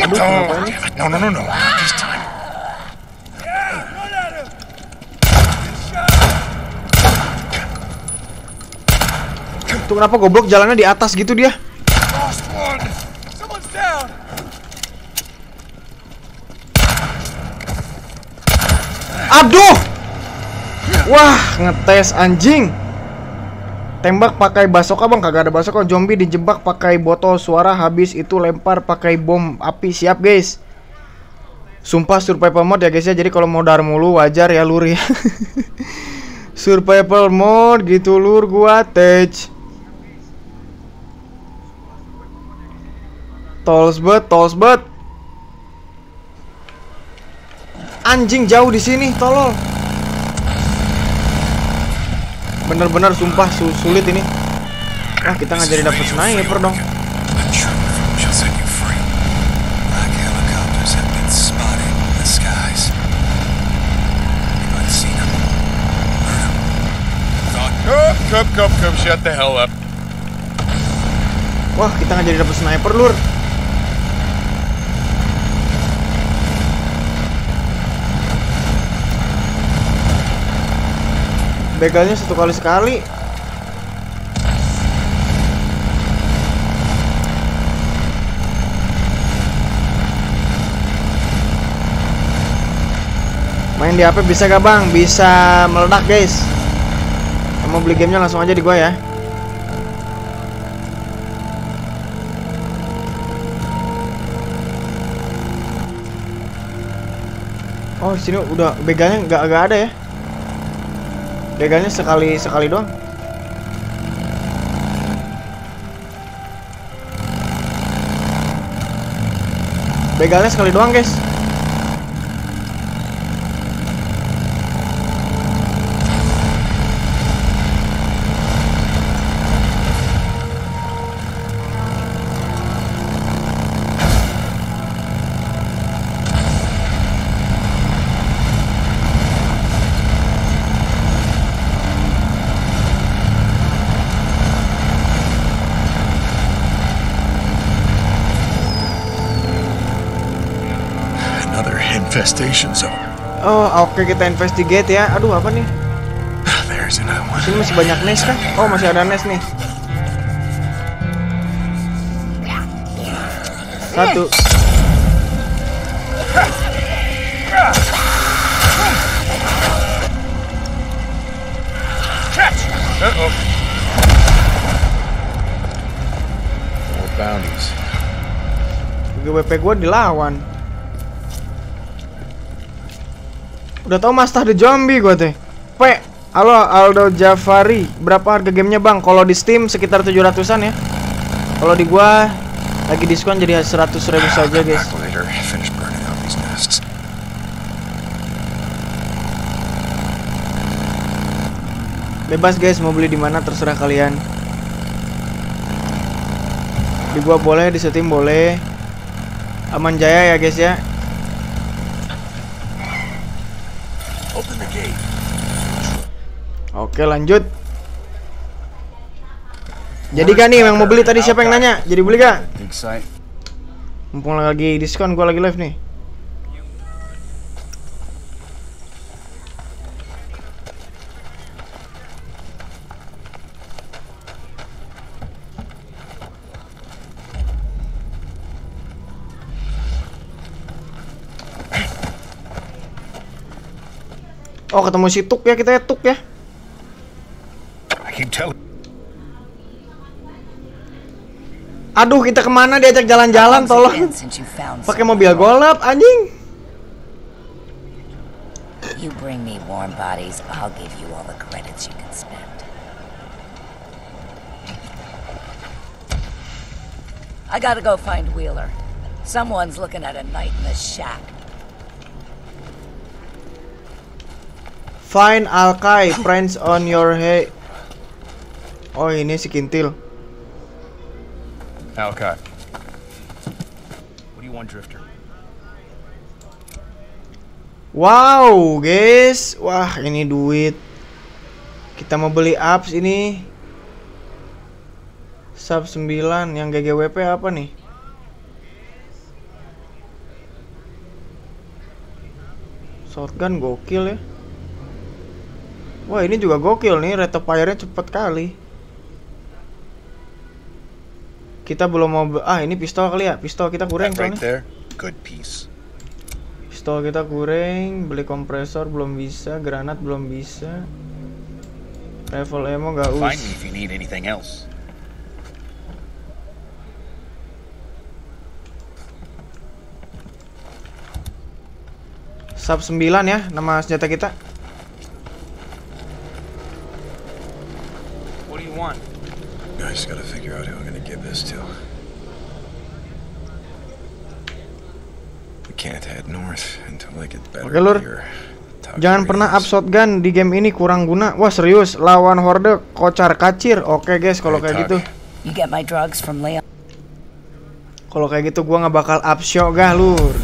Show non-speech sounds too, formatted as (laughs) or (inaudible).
Kenapa ini? No, no, no, no. Not this time. Tuh kenapa goblok jalannya di atas gitu dia? Aduh! Wah, ngetes anjing. Tembak pakai basoka bang, kagak ada basoka. Zombie dijebak pakai botol suara habis itu lempar pakai bom api. Siap guys. Sumpah survival mode ya guys ya. Jadi kalau modar mulu wajar ya lur ya. (laughs) survival mode gitu lur gua touch. Tolsbet, tolsbet. Anjing jauh di sini, tolol. Bener-bener sumpah su- sulit ini. Wah, kita nggak jadi dapet sniper dong. Come, come, come, shut the hell up. Wah, kita nggak jadi dapet sniper, lur. Begalnya satu kali sekali. Main di HP bisa gak bang? Bisa meledak guys. Mau beli gamenya langsung aja di gua ya. Oh, sini udah begalnya nggak ada ya? Begalnya sekali sekali doang. Begalnya sekali doang, guys. Another infestation zone. Oh, oke kita investigate ya. Aduh, apa nih? There's another Di one. sini masih banyak nest kah? Oh, masih ada nest nih. Satu. Uh-oh. More bounties. GWP gue dilawan. Udah tau Master the Zombie gue teh. P. Halo Aldo Jafari. Berapa harga gamenya bang? Kalau di Steam sekitar 700an ya. Kalau di gua lagi diskon jadi 100 ribu saja guys. Bebas guys mau beli di mana terserah kalian. Di gua boleh, di Steam boleh. Aman Jaya ya guys ya. Oke lanjut. Jadi kan nih yang mau beli tadi siapa yang nanya? Jadi beli gak? Mumpung lagi diskon gua lagi live nih. Oh ketemu si Tuk ya kita ya Tuk ya. Aduh kita ke mana diajak jalan-jalan tolong Pakai mobil golap anjing You bring me warm bodies, I'll give you all the credits you can spend. I gotta go find Wheeler. Someone's looking at a night in the shack. Find Alkai friends on your head. Oh, ini si Kintil. Alkai. What do you want, Drifter? Wow, guys. Wah, ini duit. Kita mau beli apps ini. Sub 9 yang GGWP apa nih? Shotgun gokil ya. Wah, ini juga gokil nih, rate of fire-nya cepet kali. Kita belum mau ah ini pistol kali ya. Pistol kita kurang right soalnya. there, good piece. Pistol kita kurang, beli kompresor belum bisa, granat belum bisa. Rifle ammo gak Find me us. if you need anything else. Sub 9 ya nama senjata kita. What do you want? I just gotta figure out who I'm gonna give this to. We can't head north until I get better Oke, Lur. at your Jangan pernah up shotgun di game ini kurang guna. Wah serius, lawan horde kocar kacir. Oke guys, kalau kayak gitu, You get my drugs from Leon. kalau kayak gitu gua nggak bakal up shot gah lur.